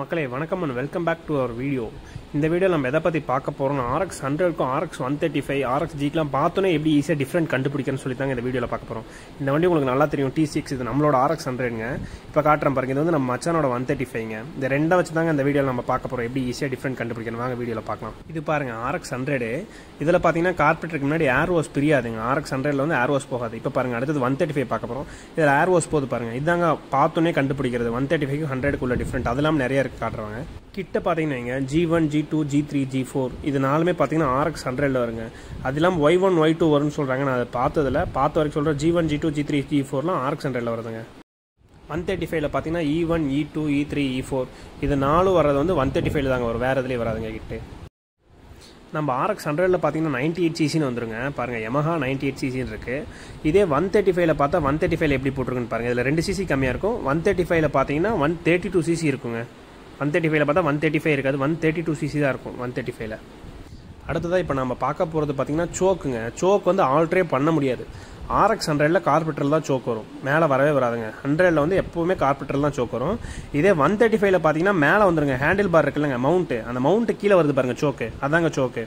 மக்களே வணக்கம் and welcome back to our video இந்த வீடியோ நம்ம எதை பற்றி பார்க்க போகிறோம்னா RX ஹண்ட்ரட்க்கும் RX one thirty five RX ஜிக்கெலாம் பார்த்தோன்னே எப்படி ஈஸியாக டிஃப்ரெண்ட் கண்டுபிடிக்கணும்னு சொல்லி தாங்க இந்த வீடியோவில் பார்க்க போகிறோம் இந்த வண்டி உங்களுக்கு நல்லா தெரியும் டி சிக்ஸ் இது நம்மளோட ஆர்எக்ஸ் ஹண்ட்ரட்ங்க இப்போ காட்டுறேன் பாருங்க இது வந்து நம்ம மச்சானோட ஒன் தேர்ட்டி ஃபைவ்ங்க இந்த ரெண்டை வச்சு தாங்க இந்த வீடியோவில் நம்ம பார்க்க போகிறோம் எப்படி ஈஸியாக டிஃப்ரெண்ட் கண்டுபிடிக்கணும். வாங்க வீடியோவில் பார்க்கலாம். இது பாருங்க ஆர்எக்ஸ் ஹண்ட்ரடு இதில் பார்த்தீங்கன்னா கார்பெட்டருக்கு முன்னாடி ஏர் வாஷ் பிரியாதுங்க. ஆர்எக்ஸ் ஹண்ட்ரட்ல வந்து ஏர் வாஷ் போகாது. இப்போ பாருங்க அடுத்தது ஒன் தேர்ட்டி ஃபைவ் பார்க்க போகிறோம் இதில் ஏர் வாஷ் போது பாருங்க. இதாங்க பார்த்தோன்னே கண்டுபிடிக்கிறது. ஒன் தேர்ட்டி ஃபைவ் ஹண்ட்ரடுக்குள்ள டிஃப்ரெண்ட் அதெல்லாம் நிறைய இருக்கு காட்டுறாங்க கிட்ட பார்த்தீங்கன்னா G one G two G three G four இது நாலுமே பார்த்தீங்கன்னா ஆர்எக்ஸ் ஹண்ட்ரட்ல வருங்க. அது இல்லாமல் ஒய் ஒன் ஒய் டூ வரும்னு சொல்கிறாங்க நான் அதை பார்த்ததில் பார்த்த வரைக்கும் சொல்கிறேன் G one G two G three G ஃபோர்லாம் RX ஹண்ட்ரட்ல வருதுங்க. ஒன் தேர்ட்டி ஃபைவ்ல பார்த்தீங்கன்னா E one E two E three E four இது நாலும் வர்றது வந்து ஒன் தேர்ட்டி ஃபைவ்ல தாங்க வரும். வேறு இதுலேயே வராதுங்க கிட்ட. நம்ம ஆர்எக்ஸ் ஹண்ட்ரடில் பார்த்தீங்கன்னா நைன்ட்டி எயிட் சிசின்னு வந்துருங்க. பாருங்கள் எமஹா நைன்ட்டி எயிட் சிசின்னு இருக்குது இதே ஒன் தேர்ட்டி ஃபைவ்ல பார்த்தா ஒன் தேர்ட்டி ஃபைவ்ல எப்படி போட்டிருக்குன்னு பாருங்கள் இதில் ரெண்டு சிசி கம்மியாக இருக்கும். ஒன் தேர்ட்டி ஃபைவ்ல பார்த்தீங்கன்னா ஒன் தேர்ட்டி டூ சிசி இருக்குங்க. ஒன் தேர்ட்டி ஃபைவ்ல பார்த்தா ஒன் தேர்ட்டி ஃபைவ் இருக்காது. ஒன் தேர்ட்டி டூ சிசி தான் இருக்கும் ஒன் தேர்ட்டி ஃபைவ்ல அடுத்ததாக இப்போ நம்ம பார்க்க போகிறது பார்த்தீங்கன்னா சோக்குங்க சோக் வந்து ஆல்ட்ரே பண்ண முடியாது. ஆர்எக்ஸ் ஹண்ட்ரடில் கார்பெட்டரில் தான் சோக் வரும். மேலே வரவே வராதுங்க. ஹண்ட்ரடில் வந்து எப்போவுமே கார்பெட்டரில் தான் சோக் வரும். இதே ஒன் தேர்ட்டி ஃபைவ்ல பார்த்தீங்கன்னா மேலே வந்துருங்க. ஹேண்டில் பார் இருக்குல்லங்க மவுண்ட்டு அந்த மவுண்ட்டு கீழே வருது பாருங்க சோக்கு அதாங்க சோக்கு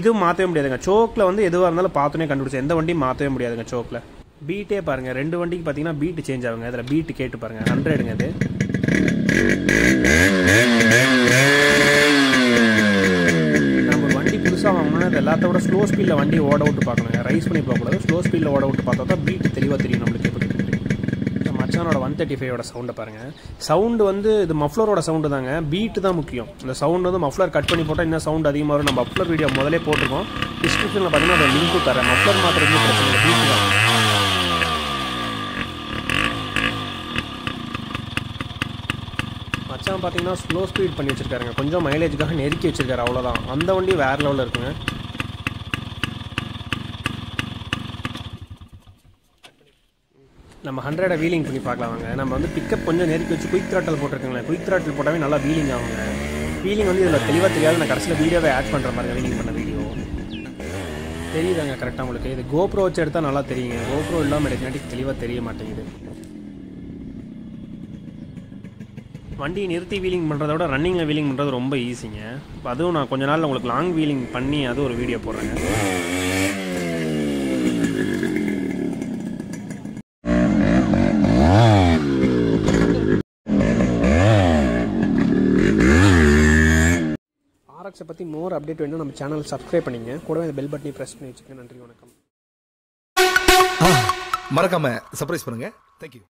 இதுவும் மாற்றவே முடியாதுங்க. சோக்கில் வந்து எதுவாக இருந்தாலும் பார்த்தோன்னே கண்டுபிடிச்சு எந்த வண்டியும் மாற்றவே முடியாதுங்க சோக்கில் பீட்டே பாருங்கள் ரெண்டு வண்டிக்கு பார்த்தீங்கன்னா பீட்டு சேஞ்ச் ஆகுங்க. அதில் பீட்டு கேட்டு பாருங்க. ஹண்ட்ரடுங்க இது நம்ம ஒரு வண்டி புதுசாக வாங்கணும்னா எல்லாத்த விட ஸ்லோ ஸ்பீடில் வண்டி ஓட விட்டு பார்க்கணுங்க. ரைஸ் பண்ணி போகக்கூடாது. ஸ்லோ ஸ்பீடில் ஓட விட்டு பார்த்தா தான் பீட் தெளிவாக தெரியும் நம்மளுக்கு எப்படி மச்சானோட ஒன் தேர்ட்டி ஃபைவோட சவுண்டை பாருங்கள் சவுண்டு வந்து இது மஃப்ளரோட சவுண்டு தாங்க. பீட்டு தான் முக்கியம். இந்த சவுண்டு வந்து மஃப்ளர் கட் பண்ணி போட்டால் இன்னும் சவுண்ட் அதிகமாக வரும். நம்ம மஃப்ளர் வீடியோ முதலே போட்டிருக்கோம். டிஸ்கிரிப்ஷனில் பார்த்தீங்கன்னா அதை லிங்க்கும் தரேன். மஃப்ளர் மாத்திரம் பிரச்சனை பீட்டு தான். மச்சான் பார்த்தீங்கன்னா ஸ்லோ ஸ்பீட் பண்ணி வச்சுருக்காருங்க. கொஞ்சம் மைலேஜுக்காக நெருக்கி வச்சுருக்காரு. அவ்வளோதான் அந்த வண்டி வேறு லெவலில் இருக்குங்க. நம்ம ஹண்ட்ரடை வீலிங் பண்ணி பார்க்கலாம் வாங்க. நம்ம வந்து பிக்கப் கொஞ்சம் நெருக்கி வச்சு குயிக் த்ராட்டில் போட்டிருக்கீங்களே. குயிக் த்ராட்டில் போட்டாவே நல்லா வீலிங் ஆகுங்க. வீலிங் வந்து இதில் தெளிவாக தெரியாது. நான் கடைசியில் வீடியோவை ஆட் பண்ணுற மாதிரி வீலிங் பண்ண வீடியோ தெரியுதாங்க கரெக்டாக உங்களுக்கு? இது கோப்ரோ வச்சு எடுத்தால் நல்லா தெரியுங்க. கோப்ரோ இல்லாமல் எடுக்கனாட்டி தெளிவாக தெரிய மாட்டேங்குது. வண்டியை நிறுத்தி வீலிங் பண்ணுறத விட ரன்னிங்கில் வீலிங் பண்ணுறது ரொம்ப ஈஸிங்க அதுவும் நான் கொஞ்ச நாள் உங்களுக்கு லாங் வீலிங் பண்ணி அது ஒரு வீடியோ போடுறேங்க. ஆர்எக்ஸை பற்றி மோர் அப்டேட் வேணும் நம்ம சேனல் சப்ஸ்கிரைப் பண்ணிங்க. கூடவே அந்த பெல் பட்டனை ப்ரெஸ் பண்ணி வச்சுக்கோங்க. நன்றி வணக்கம். மறக்காம சர்ப்ரைஸ் பண்ணுங்க. தேங்க்யூ